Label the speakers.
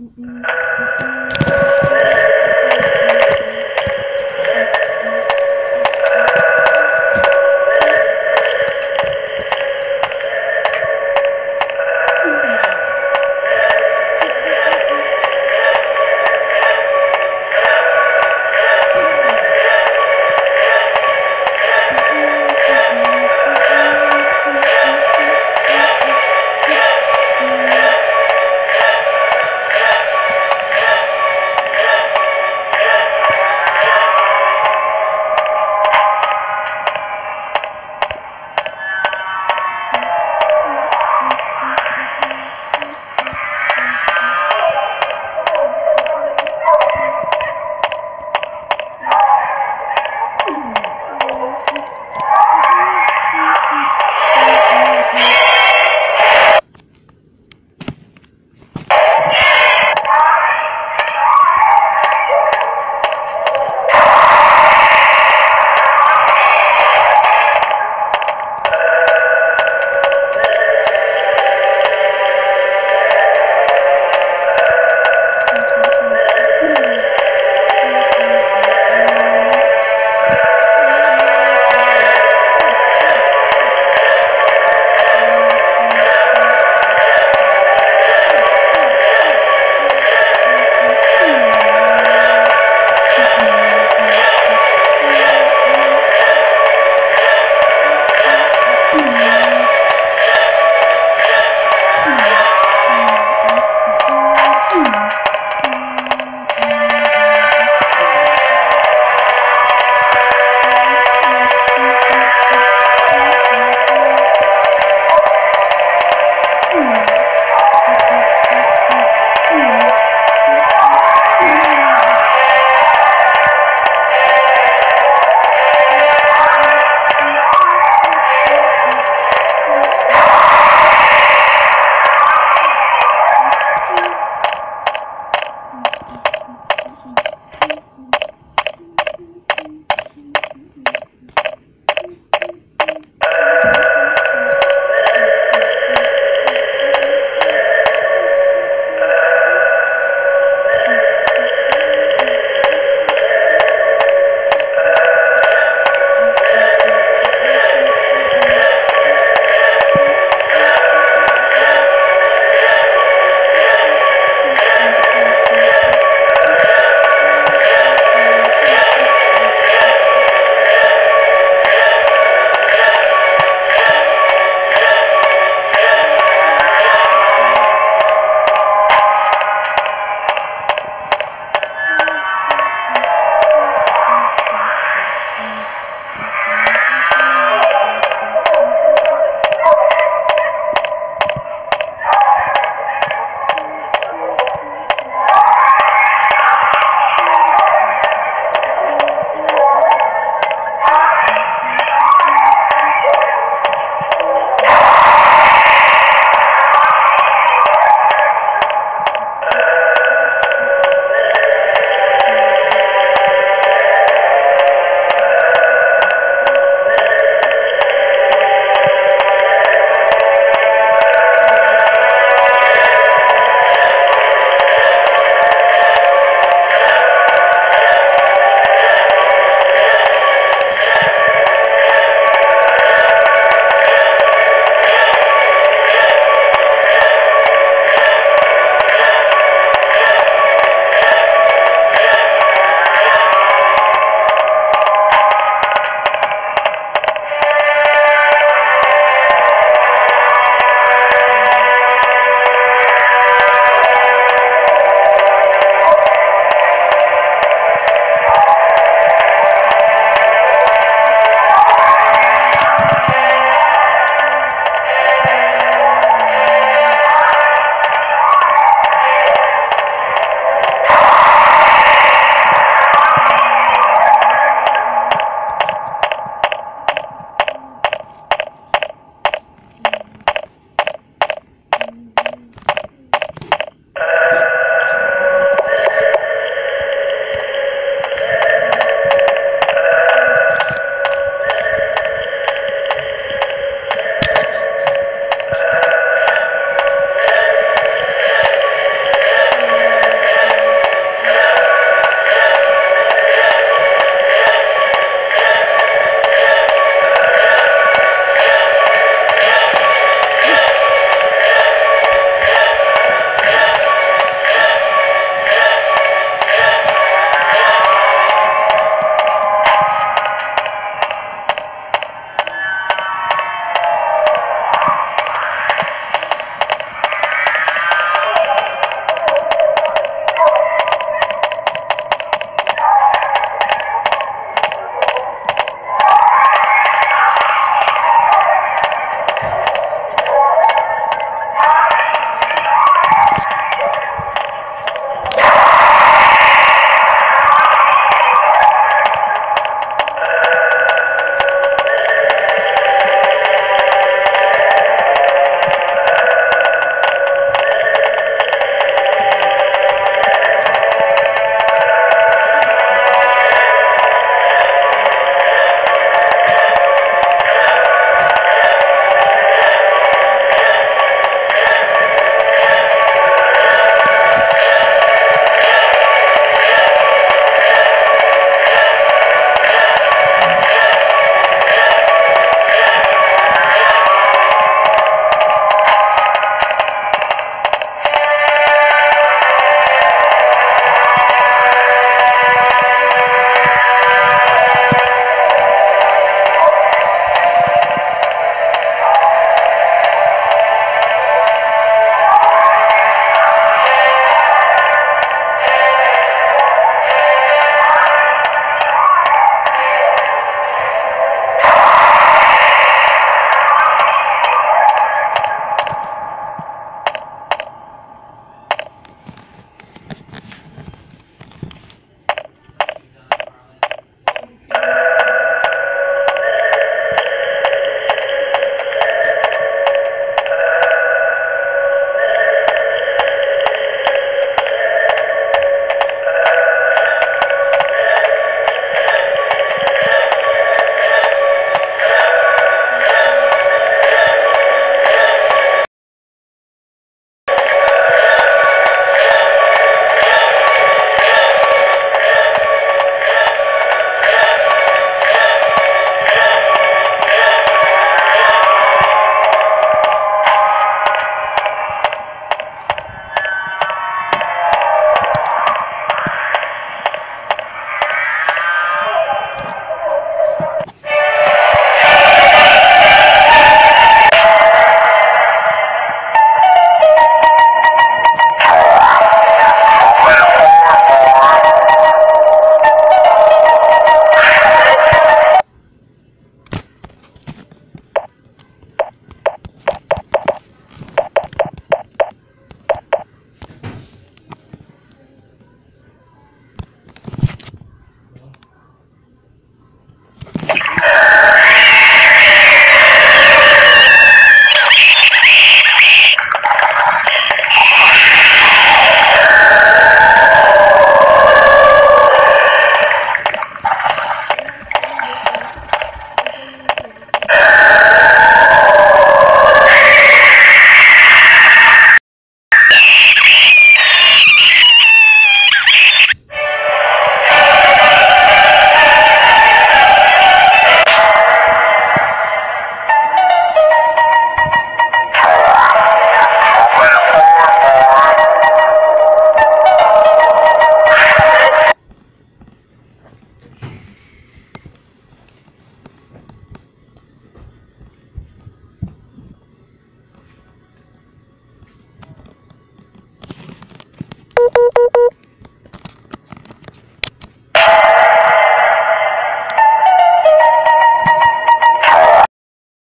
Speaker 1: Mm-mm.